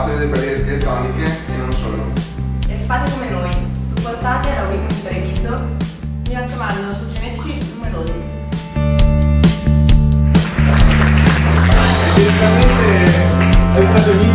fate delle barriere elettroniche e non solo. E fate come noi, supportate la Weekend Treviso. Mi raccomando, sosteneteci numerosi. Direttamente dagli Stati Uniti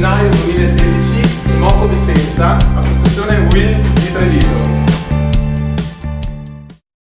na de 2016.